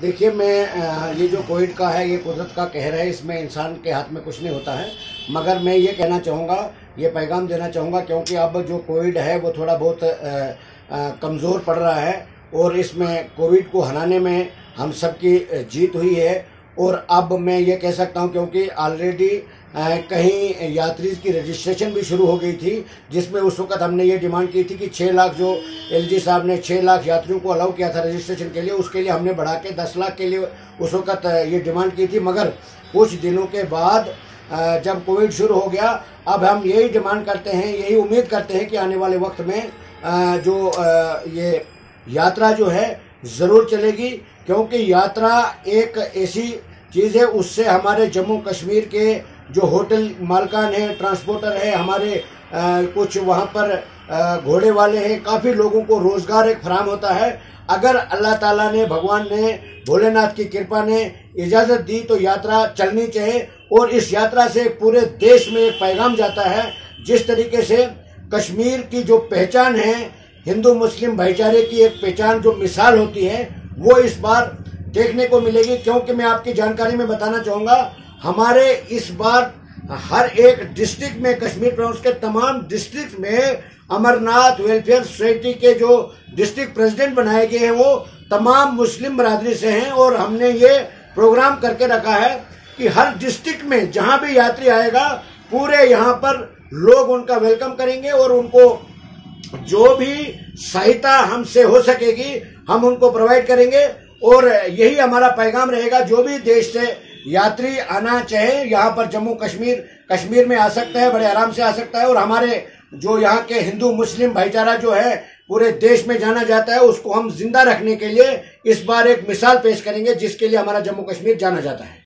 देखिए, मैं ये जो कोविड का है, ये कुदरत का कहर है, इसमें इंसान के हाथ में कुछ नहीं होता है। मगर मैं ये कहना चाहूँगा, ये पैगाम देना चाहूँगा, क्योंकि अब जो कोविड है, वो थोड़ा बहुत कमज़ोर पड़ रहा है। और इसमें कोविड को हराने में हम सबकी जीत हुई है। और अब मैं ये कह सकता हूँ क्योंकि ऑलरेडी कहीं यात्री की रजिस्ट्रेशन भी शुरू हो गई थी, जिसमें उस वक्त हमने ये डिमांड की थी कि छः लाख जो एलजी साहब ने छः लाख यात्रियों को अलाउ किया था रजिस्ट्रेशन के लिए, उसके लिए हमने बढ़ा के दस लाख के लिए उस वक्त ये डिमांड की थी। मगर कुछ दिनों के बाद जब कोविड शुरू हो गया, अब हम यही डिमांड करते हैं, यही उम्मीद करते हैं कि आने वाले वक्त में जो ये यात्रा जो है, ज़रूर चलेगी, क्योंकि यात्रा एक ऐसी चीज़ है उससे हमारे जम्मू कश्मीर के जो होटल मालकान है ट्रांसपोर्टर है हमारे आ, कुछ वहाँ पर घोड़े वाले हैं काफ़ी लोगों को रोज़गार एक फराम होता है। अगर अल्लाह ताला ने भगवान ने भोलेनाथ की कृपा ने इजाज़त दी तो यात्रा चलनी चाहिए और इस यात्रा से पूरे देश में एक पैगाम जाता है जिस तरीके से कश्मीर की जो पहचान है हिंदू मुस्लिम भाईचारे की एक पहचान जो मिसाल होती है वो इस बार देखने को मिलेगी, क्योंकि मैं आपकी जानकारी में बताना चाहूँगा, हमारे इस बार हर एक डिस्ट्रिक्ट में, कश्मीर प्रदेश के तमाम डिस्ट्रिक्ट में अमरनाथ वेलफेयर सोसाइटी के जो डिस्ट्रिक्ट प्रेसिडेंट बनाए गए हैं, वो तमाम मुस्लिम बरादरी से हैं, और हमने ये प्रोग्राम करके रखा है कि हर डिस्ट्रिक्ट में जहाँ भी यात्री आएगा, पूरे यहाँ पर लोग उनका वेलकम करेंगे, और उनको जो भी सहायता हमसे हो सकेगी, हम उनको प्रोवाइड करेंगे। और यही हमारा पैगाम रहेगा, जो भी देश से यात्री आना चाहे, यहाँ पर जम्मू कश्मीर कश्मीर में आ सकता है, बड़े आराम से आ सकता है, और हमारे जो यहाँ के हिंदू मुस्लिम भाईचारा जो है, पूरे देश में जाना जाता है, उसको हम ज़िंदा रखने के लिए इस बार एक मिसाल पेश करेंगे, जिसके लिए हमारा जम्मू कश्मीर जाना जाता है।